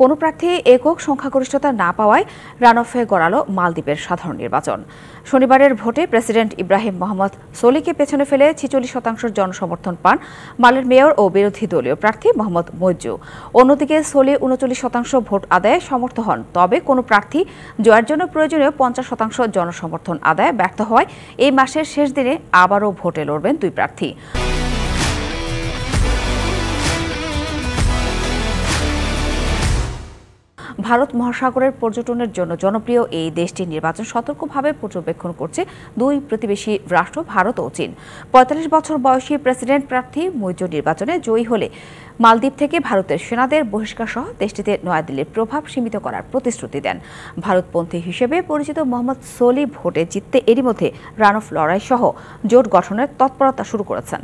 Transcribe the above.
কোনো প্রার্থী একক সংখ্যাগরিষ্ঠতা না পাওয়ায় রানফে গড়ালো মালদ্বীপের সাধারণ নির্বাচন। শনিবারের ভোটে প্রেসিডেন্ট ইব্রাহিম মোহাম্মদ সোলিকে পেছনে ফেলে ছিচল্লিশ শতাংশ জনসমর্থন পান মালের মেয়র ও বিরোধী দলীয় প্রার্থী মোহাম্মদ মৈজু। অন্যদিকে সোলি উনচল্লিশ শতাংশ ভোট আদায়ে সমর্থ হন, তবে কোনো প্রার্থী জয়ের জন্য প্রয়োজনীয় পঞ্চাশ শতাংশ জনসমর্থন আদায় ব্যর্থ হয় এই মাসের শেষ দিনে আবারও ভোটে লড়বেন দুই প্রার্থী। ভারত মহাসাগরের পর্যটনের জন্য জনপ্রিয় এই দেশটির নির্বাচন সতর্কভাবে পর্যবেক্ষণ করছে দুই প্রতিবেশী রাষ্ট্র, ভারত ও চীন। পঁয়তাল্লিশ বছর বয়সী প্রেসিডেন্ট প্রার্থী মৈত্র নির্বাচনে জয়ী হলে মালদ্বীপ থেকে ভারতের সেনাদের বহিষ্কার সহ দেশটিতে নয়াদিল্লির প্রভাব সীমিত করার প্রতিশ্রুতি দেন। ভারতপন্থী হিসেবে পরিচিত মোহাম্মদ সোলি ভোটে জিততে এরই মধ্যে রান অফ লড়াই সহ জোট গঠনের তৎপরতা শুরু করেছেন।